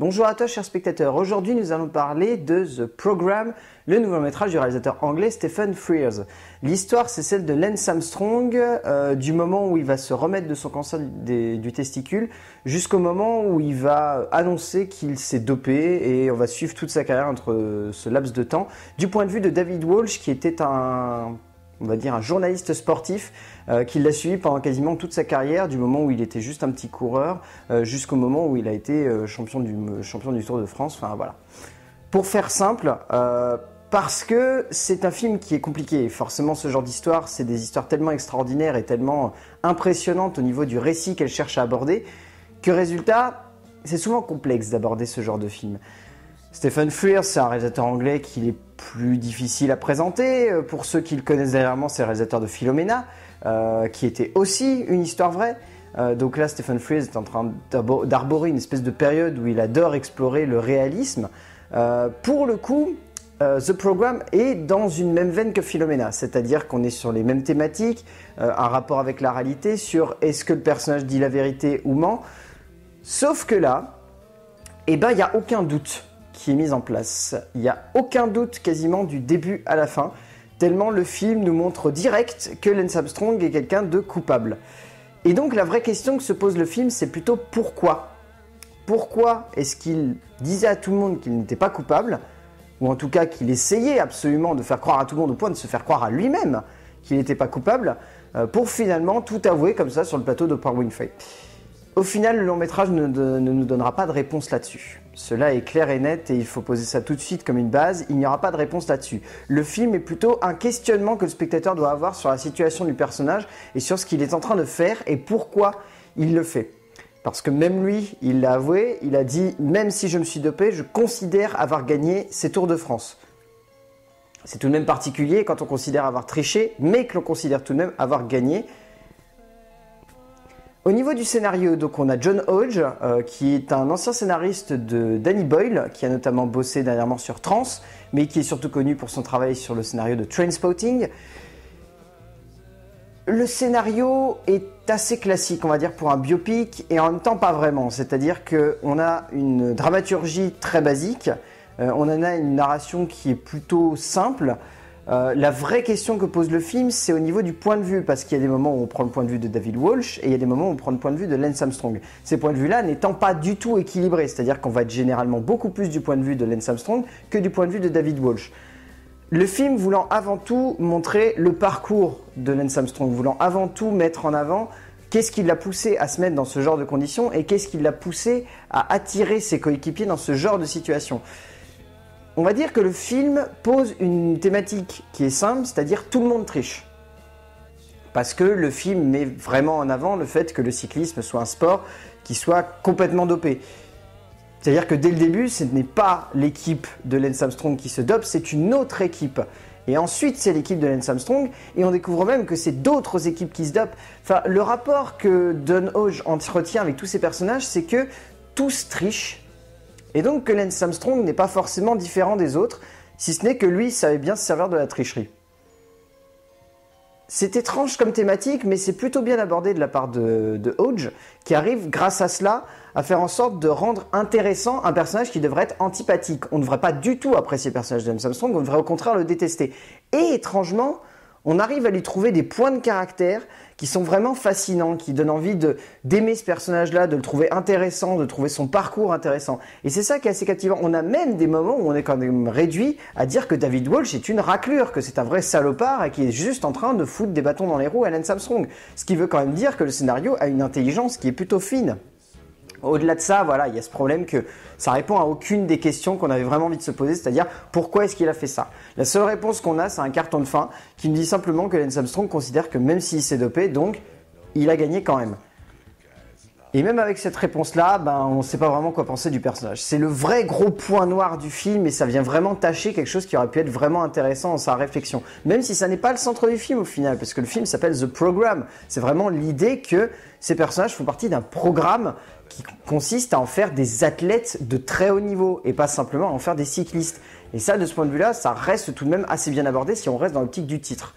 Bonjour à toi chers spectateurs, aujourd'hui nous allons parler de The Program, le nouveau métrage du réalisateur anglais Stephen Frears. L'histoire c'est celle de Lance Armstrong euh, du moment où il va se remettre de son cancer du, testicule jusqu'au moment où il va annoncer qu'il s'est dopé et on va suivre toute sa carrière entre ce laps de temps du point de vue de David Walsh qui était un on va dire un journaliste sportif euh, qui l'a suivi pendant quasiment toute sa carrière, du moment où il était juste un petit coureur euh, jusqu'au moment où il a été euh, champion, du, champion du Tour de France. Enfin. Pour faire simple, parce que c'est un film qui est compliqué. Forcément, ce genre d'histoire, c'est des histoires tellement extraordinaires et tellement impressionnantes au niveau du récit qu'elle cherche à aborder, que résultat, c'est souvent complexe d'aborder ce genre de film. Stephen Frears, c'est un réalisateur anglais qui est plus difficile à présenter. Euh, pour ceux qui le connaissent dernièrement, c'est le réalisateur de Philomena, euh, qui était aussi une histoire vraie. Euh, donc là, Stephen Frears est en train d'arborer une espèce de période où il adore explorer le réalisme. pour le coup, The Program est dans une même veine que Philomena, c'est-à-dire qu'on est sur les mêmes thématiques, un rapport avec la réalité, sur est-ce que le personnage dit la vérité ou ment. Sauf que là, eh ben, il n'y a aucun doute qui est mise en place. Il n'y a aucun doute quasiment du début à la fin, tellement le film nous montre direct que Lance Armstrong est quelqu'un de coupable. Et donc la vraie question que se pose le film, c'est plutôt pourquoi? Pourquoi est-ce qu'il disait à tout le monde qu'il n'était pas coupable? Ou en tout cas qu'il essayait absolument de faire croire à tout le monde au point de se faire croire à lui-même qu'il n'était pas coupable, euh, pour finalement tout avouer comme ça sur le plateau de Winfrey. Au final, le long métrage ne, nous donnera pas de réponse là-dessus. Cela est clair et net et il faut poser ça tout de suite comme une base. Il n'y aura pas de réponse là-dessus. Le film est plutôt un questionnement que le spectateur doit avoir sur la situation du personnage et sur ce qu'il est en train de faire et pourquoi il le fait. Parce que même lui, il l'a avoué, il a dit même si je me suis dopé, je considère avoir gagné ces Tours de France. C'est tout de même particulier quand on considère avoir triché, mais que l'on considère tout de même avoir gagné. Au niveau du scénario, on a John Hodge, euh, qui est un ancien scénariste de Danny Boyle, qui a notamment bossé dernièrement sur Trans, mais qui est surtout connu pour son travail sur le scénario de Trainspotting. Le scénario est assez classique, on va dire, pour un biopic, et en même temps pas vraiment. C'est-à-dire qu'on a une dramaturgie très basique, euh, on en a une narration qui est plutôt simple, euh, la vraie question que pose le film, c'est au niveau du point de vue, parce qu'il y a des moments où on prend le point de vue de David Walsh et il y a des moments où on prend le point de vue de Lance Armstrong. Ces points de vue-là n'étant pas du tout équilibrés, c'est-à-dire qu'on va être généralement beaucoup plus du point de vue de Lance Armstrong que du point de vue de David Walsh. Le film voulant avant tout montrer le parcours de Lance Armstrong, voulant avant tout mettre en avant qu'est-ce qui l'a poussé à se mettre dans ce genre de conditions et qu'est-ce qui l'a poussé à attirer ses coéquipiers dans ce genre de situation. On va dire que le film pose une thématique qui est simple, c'est-à-dire tout le monde triche. Parce que le film met vraiment en avant le fait que le cyclisme soit un sport qui soit complètement dopé. C'est-à-dire que dès le début, ce n'est pas l'équipe de Lance Armstrong qui se dope, c'est une autre équipe. Et ensuite, c'est l'équipe de Lance Armstrong, et on découvre même que c'est d'autres équipes qui se dopent. Enfin, le rapport que Don Hodge entretient avec tous ces personnages, c'est que tous trichent, et donc que Lance Armstrong n'est pas forcément différent des autres, si ce n'est que lui savait bien se servir de la tricherie. C'est étrange comme thématique, mais c'est plutôt bien abordé de la part de, Hodge, qui arrive grâce à cela à faire en sorte de rendre intéressant un personnage qui devrait être antipathique. On ne devrait pas du tout apprécier le personnage de Lance Armstrong, on devrait au contraire le détester. Et étrangement, on arrive à lui trouver des points de caractère qui sont vraiment fascinants, qui donnent envie d'aimer ce personnage-là, de le trouver intéressant, de trouver son parcours intéressant. Et c'est ça qui est assez captivant. On a même des moments où on est quand même réduit à dire que David Walsh est une raclure, que c'est un vrai salopard et qui est juste en train de foutre des bâtons dans les roues à Lance Armstrong. Ce qui veut quand même dire que le scénario a une intelligence qui est plutôt fine. Au-delà de ça, voilà, il y a ce problème que ça répond à aucune des questions qu'on avait vraiment envie de se poser, c'est-à-dire pourquoi est-ce qu'il a fait ça? La seule réponse qu'on a, c'est un carton de fin qui nous dit simplement que Lance Armstrong considère que même s'il s'est dopé, donc il a gagné quand même. Et même avec cette réponse-là, ben, on ne sait pas vraiment quoi penser du personnage. C'est le vrai gros point noir du film et ça vient vraiment tâcher quelque chose qui aurait pu être vraiment intéressant dans sa réflexion. Même si ça n'est pas le centre du film au final, parce que le film s'appelle The Program. C'est vraiment l'idée que ces personnages font partie d'un programme qui consiste à en faire des athlètes de très haut niveau et pas simplement à en faire des cyclistes. Et ça, de ce point de vue-là, ça reste tout de même assez bien abordé si on reste dans l'optique du titre.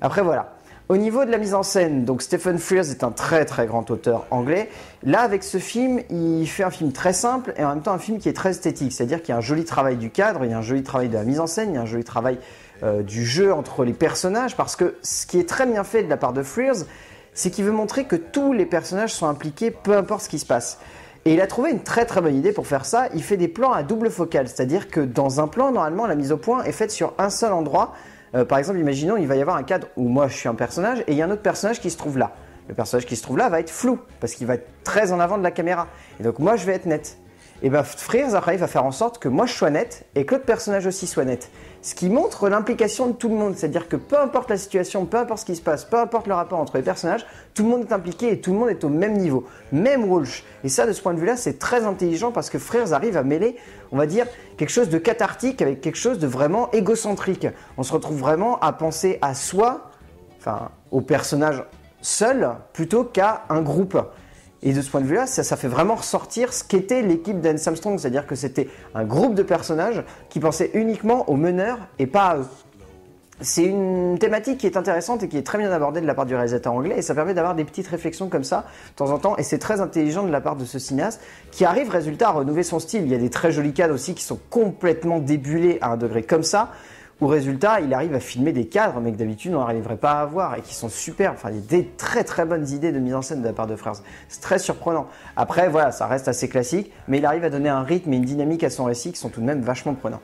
Après voilà, Au niveau de la mise en scène, donc Stephen Frears est un très très grand auteur anglais. Là, avec ce film, il fait un film très simple et en même temps un film qui est très esthétique. C'est-à-dire qu'il y a un joli travail du cadre, il y a un joli travail de la mise en scène, il y a un joli travail euh, du jeu entre les personnages. Parce que ce qui est très bien fait de la part de Frears, c'est qu'il veut montrer que tous les personnages sont impliqués, peu importe ce qui se passe. Et il a trouvé une très très bonne idée pour faire ça. Il fait des plans à double focale, c'est-à-dire que dans un plan, normalement, la mise au point est faite sur un seul endroit. Euh, par exemple, imaginons, il va y avoir un cadre où moi je suis un personnage et il y a un autre personnage qui se trouve là. Le personnage qui se trouve là va être flou parce qu'il va être très en avant de la caméra. Et donc moi je vais être net. Et bien Frears après il va faire en sorte que moi je sois net et que l'autre personnage aussi soit net. Ce qui montre l'implication de tout le monde, c'est-à-dire que peu importe la situation, peu importe ce qui se passe, peu importe le rapport entre les personnages, tout le monde est impliqué et tout le monde est au même niveau, même Walsh. Et ça, de ce point de vue-là, c'est très intelligent parce que Frears arrive à mêler, on va dire, quelque chose de cathartique avec quelque chose de vraiment égocentrique. On se retrouve vraiment à penser à soi, enfin, au personnage seul, plutôt qu'à un groupe. Et de ce point de vue-là, ça, fait vraiment ressortir ce qu'était l'équipe d'Anne Armstrong, c'est-à-dire que c'était un groupe de personnages qui pensaient uniquement aux meneurs et pas à eux. C'est une thématique qui est intéressante et qui est très bien abordée de la part du réalisateur anglais et ça permet d'avoir des petites réflexions comme ça de temps en temps et c'est très intelligent de la part de ce cinéaste qui arrive résultat à renouveler son style. Il y a des très jolis cadres aussi qui sont complètement débulés à un degré comme ça où résultat, il arrive à filmer des cadres, mais que d'habitude on n'arriverait pas à avoir et qui sont super. Enfin, des très très bonnes idées de mise en scène de la part de Frères. C'est très surprenant. Après, voilà, ça reste assez classique, mais il arrive à donner un rythme et une dynamique à son récit qui sont tout de même vachement prenants.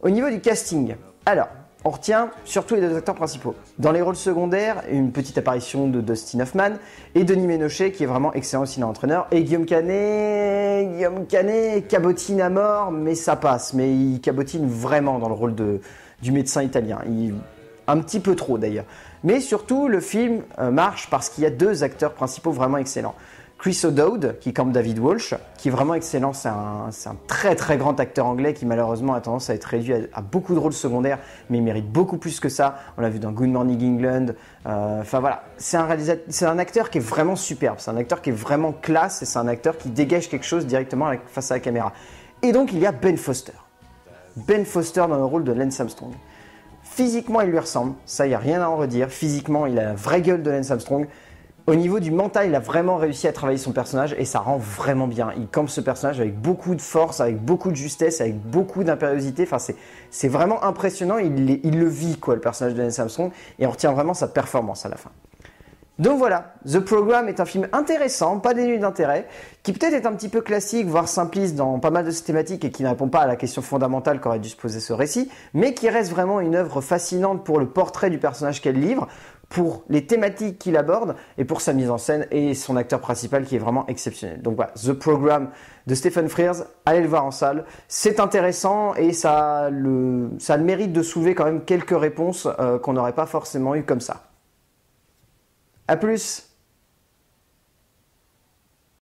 Au niveau du casting, alors, on retient surtout les deux acteurs principaux. Dans les rôles secondaires, une petite apparition de Dustin Hoffman et Denis Ménochet, qui est vraiment excellent aussi dans l'entraîneur. Et Guillaume Canet, Guillaume Canet cabotine à mort, mais ça passe. Mais il cabotine vraiment dans le rôle de, du médecin italien. un petit peu trop d'ailleurs. Mais surtout, le film euh, marche parce qu'il y a deux acteurs principaux vraiment excellents. Chris O'Dowd, qui comme David Walsh, qui est vraiment excellent. C'est un, très très grand acteur anglais qui malheureusement a tendance à être réduit à, beaucoup de rôles secondaires, mais il mérite beaucoup plus que ça. On l'a vu dans Good Morning England. Euh, enfin voilà, c'est un, c'est un acteur qui est vraiment superbe. C'est un acteur qui est vraiment classe et c'est un acteur qui dégage quelque chose directement face à la caméra. Et donc il y a Ben Foster. Ben Foster dans le rôle de Lance Armstrong. Physiquement, il lui ressemble, ça, il n'y a rien à en redire. Physiquement, il a la vraie gueule de Lance Armstrong. Au niveau du mental, il a vraiment réussi à travailler son personnage et ça rend vraiment bien. Il campe ce personnage avec beaucoup de force, avec beaucoup de justesse, avec beaucoup d'impériosité. Enfin, c'est vraiment impressionnant. Il, le vit, quoi, le personnage de Lance Armstrong, et on retient vraiment sa performance à la fin. Donc voilà, The Program est un film intéressant, pas dénué d'intérêt, qui peut-être est un petit peu classique, voire simpliste dans pas mal de ses thématiques et qui ne répond pas à la question fondamentale qu'aurait dû se poser ce récit, mais qui reste vraiment une œuvre fascinante pour le portrait du personnage qu'elle livre, pour les thématiques qu'il aborde et pour sa mise en scène et son acteur principal qui est vraiment exceptionnel. Donc voilà, The Program de Stephen Frears, allez le voir en salle, c'est intéressant et ça a, le, ça le mérite de soulever quand même quelques réponses euh, qu'on n'aurait pas forcément eu comme ça. À plus